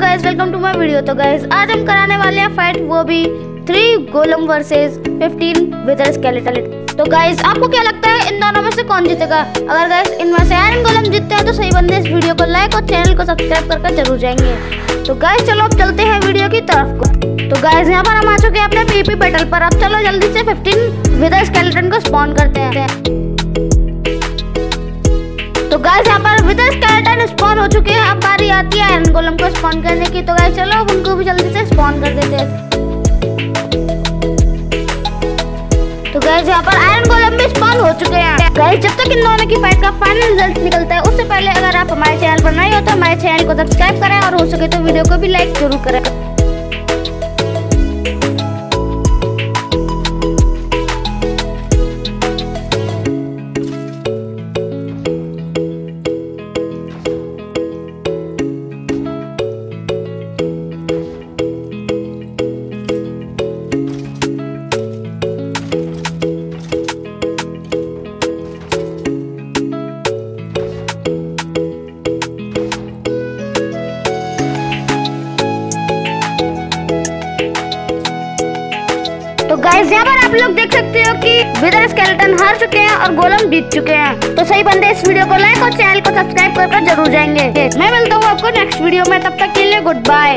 Guys welcome to my video तो guys आज हम कराने वाले हैं फाइट वो भी three golem versus 15 wither skeleton तो गाइस आपको क्या लगता है, इन दोनों में से कौन जीतेगा? अगर गाइस इनमें से आयरन गोलम जीतते हैं तो सही बंदे इस वीडियो को लाइक और चैनल को सब्सक्राइब करके ज़रूर जाएँगे। तो गाइस चलो अब चलते हैं वीडियो की तरफ़ को। तो गाइस यहाँ पर हम आ चुके हैं अपने पीपी बैटल पर। अब चलो जल्दी से 15 विदर स्केलेटन को स्पॉन करते हैं। है आयरन गोलम को स्पॉन करने की। तो गाइस चलो अब उनको भी जल्दी से स्पॉन कर देते हैं। तो गाइस यहाँ पर आयरन गोलम भी स्पॉन हो चुके हैं। गाइस जब तक इन दोनों की फाइट का फाइनल रिज़ल्ट निकलता है, उससे पहले अगर आप हमारे चैनल पर नए हो तो हमारे चैनल को सब्सक्राइब करें और हो सके तो वीडियो को भी लाइक ज़रूर करें। यहाँ पर आप लोग देख सकते हो कि स्केलेटन हार चुके हैं और गोलम जीत चुके हैं। तो सही बंदे, इस वीडियो को लाइक और चैनल को सब्सक्राइब कर जाएँगे। मैं मिलता हूँ आपको नेक्स्ट वीडियो में। तब तक के लिए गुड बाय